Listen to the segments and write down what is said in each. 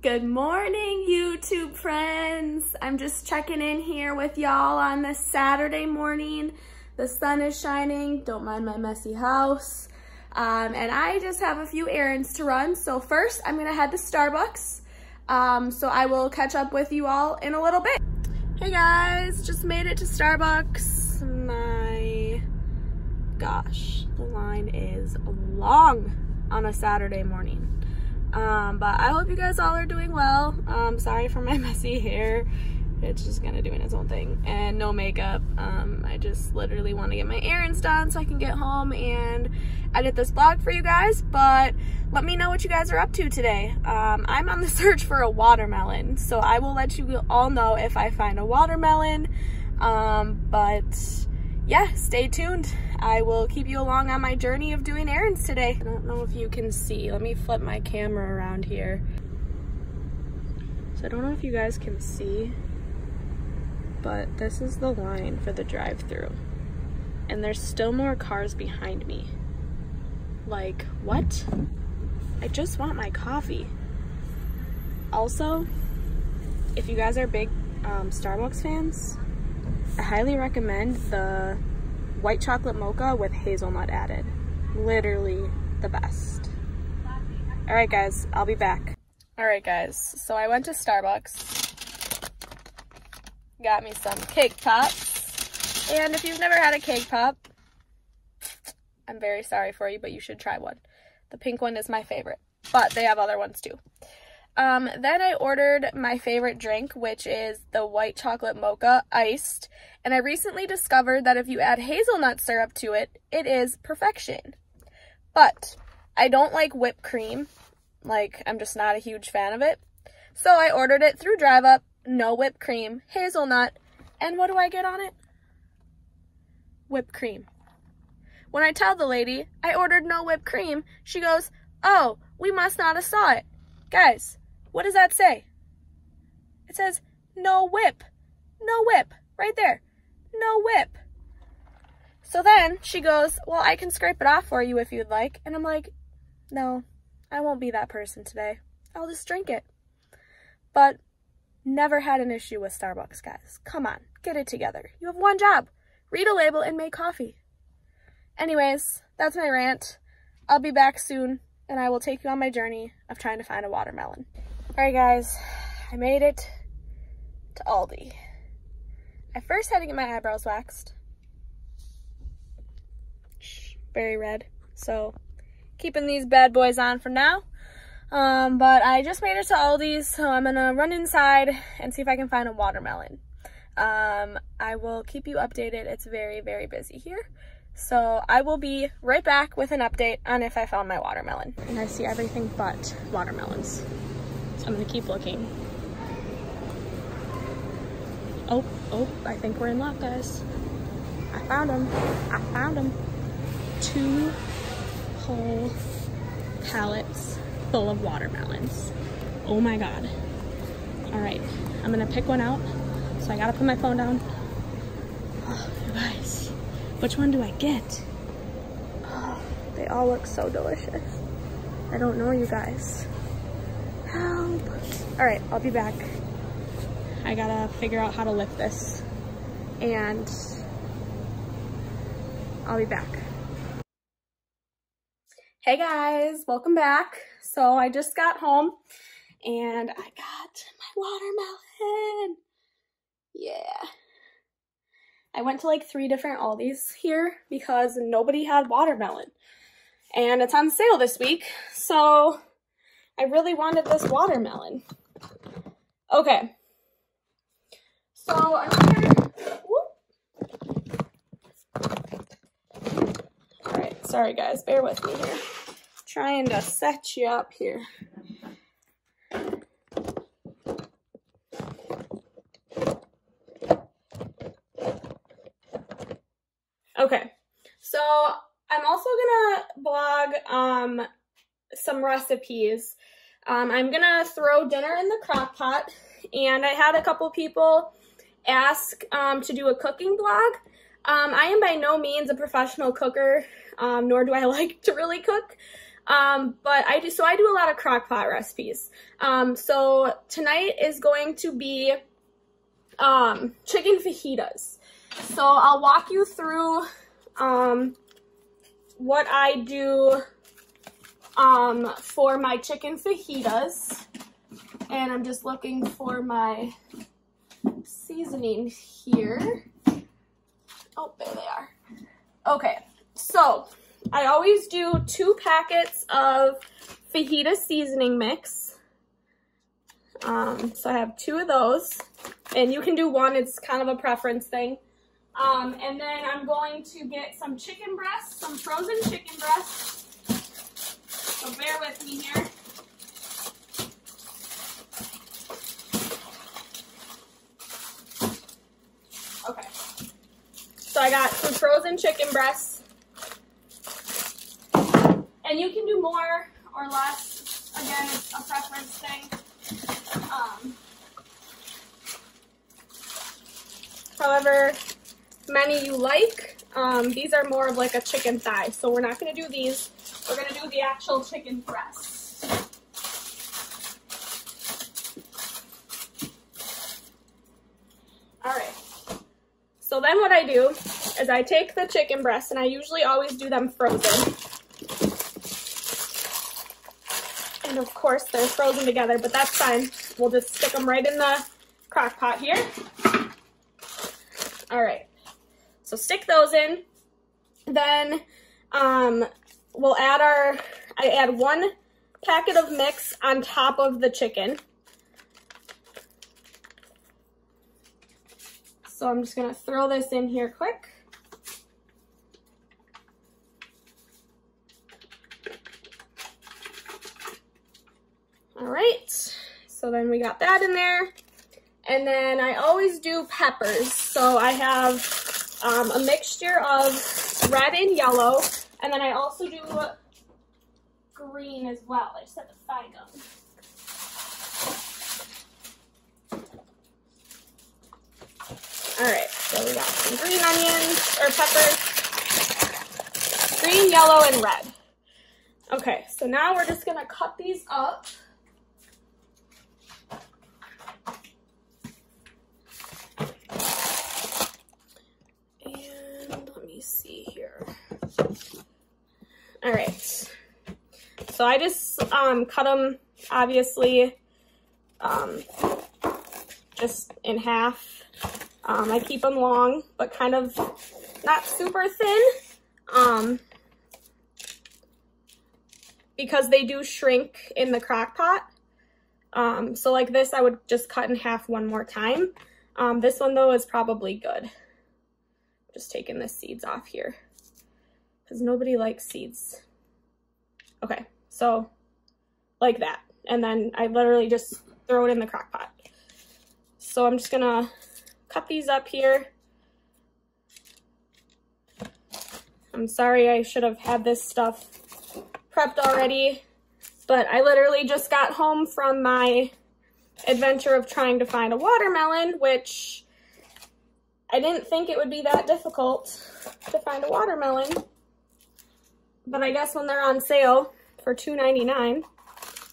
Good morning, YouTube friends. I'm just checking in here with y'all on this Saturday morning. The sun is shining, don't mind my messy house. Um, and I just have a few errands to run. So first, I'm gonna head to Starbucks. Um, so I will catch up with you all in a little bit. Hey guys, just made it to Starbucks. My gosh, the line is long on a Saturday morning. Um, but I hope you guys all are doing well. Um, sorry for my messy hair. It's just kind of doing its own thing. And no makeup. Um, I just literally want to get my errands done so I can get home and edit this vlog for you guys. But let me know what you guys are up to today. Um, I'm on the search for a watermelon. So I will let you all know if I find a watermelon. Um, but yeah, stay tuned. I will keep you along on my journey of doing errands today. I don't know if you can see. Let me flip my camera around here. So I don't know if you guys can see, but this is the line for the drive through And there's still more cars behind me. Like, what? I just want my coffee. Also, if you guys are big um, Starbucks fans, I highly recommend the white chocolate mocha with hazelnut added. Literally the best. All right, guys, I'll be back. All right, guys, so I went to Starbucks, got me some cake pops, and if you've never had a cake pop, I'm very sorry for you, but you should try one. The pink one is my favorite, but they have other ones too. Um, then I ordered my favorite drink, which is the white chocolate mocha iced. And I recently discovered that if you add hazelnut syrup to it, it is perfection. But I don't like whipped cream. Like, I'm just not a huge fan of it. So I ordered it through Drive Up, no whipped cream, hazelnut, and what do I get on it? Whipped cream. When I tell the lady I ordered no whipped cream, she goes, oh, we must not have saw it. Guys, what does that say? It says, no whip. No whip. Right there. No whip. So then she goes, well, I can scrape it off for you if you'd like. And I'm like, no, I won't be that person today. I'll just drink it. But never had an issue with Starbucks, guys. Come on, get it together. You have one job. Read a label and make coffee. Anyways, that's my rant. I'll be back soon, and I will take you on my journey of trying to find a watermelon. All right, guys, I made it to Aldi. I first had to get my eyebrows waxed. Very red. So keeping these bad boys on for now. Um, but I just made it to Aldi's, so I'm gonna run inside and see if I can find a watermelon. Um, I will keep you updated. It's very, very busy here. So I will be right back with an update on if I found my watermelon. And I see everything but watermelons. I'm gonna keep looking. Oh, oh, I think we're in luck, guys. I found them. I found them. Two whole pallets full of watermelons. Oh my God. All right, I'm gonna pick one out. So I gotta put my phone down. Oh, guys, which one do I get? Oh, they all look so delicious. I don't know, you guys. All right, I'll be back. I gotta figure out how to lift this and I'll be back. Hey guys, welcome back. So I just got home and I got my watermelon. Yeah. I went to like three different Aldi's here because nobody had watermelon. And it's on sale this week, so I really wanted this watermelon. Okay. So I'm here. Alright, sorry guys, bear with me here. Trying to set you up here. Okay, so I'm also gonna blog um, some recipes um, I'm gonna throw dinner in the crock pot and I had a couple people ask um, to do a cooking blog. Um, I am by no means a professional cooker, um, nor do I like to really cook. Um, but I do, so I do a lot of crock pot recipes. Um, so tonight is going to be, chicken fajitas. So I'll walk you through, what I do, um, for my chicken fajitas. And I'm just looking for my seasoning here. Oh, there they are. Okay, so I always do two packets of fajita seasoning mix. Um, so I have two of those, and you can do one, it's kind of a preference thing. Um, and then I'm going to get some chicken breasts, some frozen chicken breasts. So bear with me here. Okay. So I got some frozen chicken breasts. And you can do more or less. Again, it's a preference thing. Um, however many you like. Um, these are more of like a chicken thigh. So we're not going to do these. We're going to do the actual chicken breast. All right. So then what I do is I take the chicken breasts and I usually always do them frozen. And of course they're frozen together, but that's fine. We'll just stick them right in the crock pot here. All right. So stick those in. Then um, we'll add our, I add one packet of mix on top of the chicken. So I'm just gonna throw this in here quick. All right, so then we got that in there. And then I always do peppers. So I have um, a mixture of red and yellow. And then I also do green as well. I just have to find them. All right, so we got some green onions, or peppers, green, yellow, and red. Okay, so now we're just gonna cut these up. And let me see here. All right, so I just um, cut them, obviously, um, just in half um, I keep them long, but kind of not super thin. Um, because they do shrink in the crock pot. Um, so like this, I would just cut in half one more time. Um, this one though is probably good. Just taking the seeds off here because nobody likes seeds. Okay, so like that. And then I literally just throw it in the crock pot. So I'm just gonna cut these up here. I'm sorry I should have had this stuff prepped already, but I literally just got home from my adventure of trying to find a watermelon, which I didn't think it would be that difficult to find a watermelon. But I guess when they're on sale for $2.99,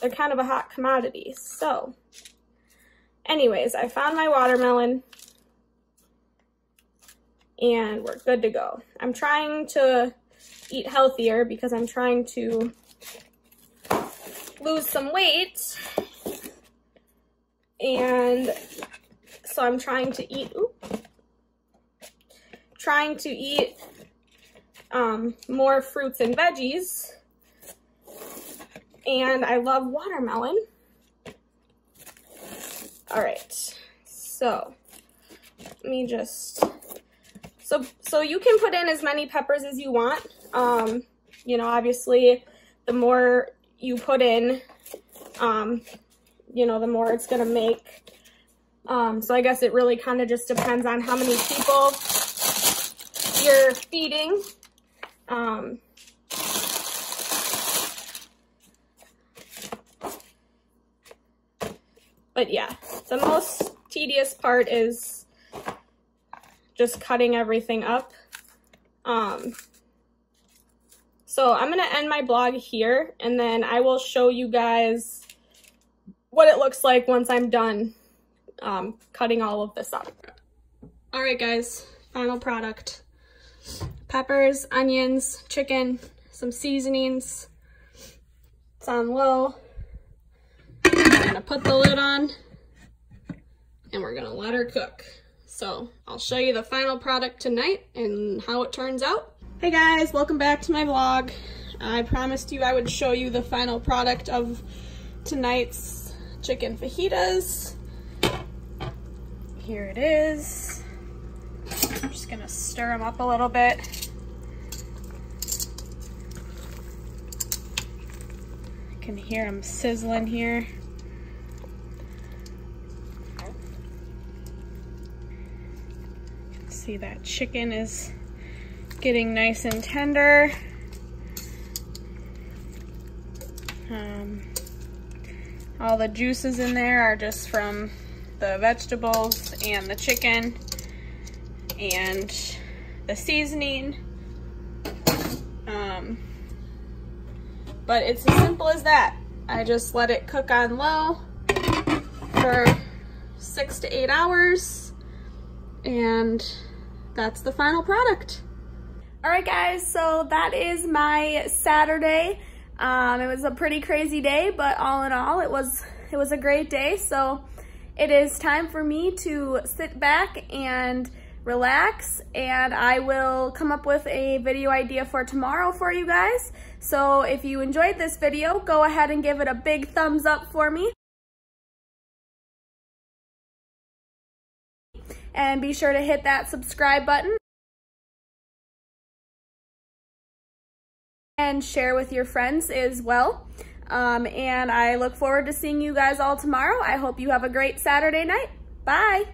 they're kind of a hot commodity. So, anyways, I found my watermelon and we're good to go. I'm trying to eat healthier because I'm trying to lose some weight. And so I'm trying to eat, trying to eat um, more fruits and veggies. And I love watermelon. All right, so let me just so, so you can put in as many peppers as you want. Um, you know, obviously, the more you put in, um, you know, the more it's to make. Um, so I guess it really kind of just depends on how many people you're feeding. Um, but yeah, the most tedious part is just cutting everything up. Um, So I'm going to end my blog here and then I will show you guys what it looks like once I'm done um, cutting all of this up. All right, guys, final product. Peppers, onions, chicken, some seasonings. It's on low. I'm gonna put the lid on and we're gonna let her cook. So I'll show you the final product tonight and how it turns out. Hey guys, welcome back to my vlog. I promised you I would show you the final product of tonight's chicken fajitas. Here it is. I'm just gonna stir them up a little bit. I can hear them sizzling here. See that chicken is getting nice and tender. Um, all the juices in there are just from the vegetables and the chicken and the seasoning. Um, but it's as simple as that. I just let it cook on low for six to eight hours and that's the final product. All right guys, so that is my Saturday. Um, it was a pretty crazy day, but all in all, it was it was a great day. So it is time for me to sit back and relax and I will come up with a video idea for tomorrow for you guys. So if you enjoyed this video, go ahead and give it a big thumbs up for me. And be sure to hit that subscribe button. And share with your friends as well. Um, and I look forward to seeing you guys all tomorrow. I hope you have a great Saturday night. Bye.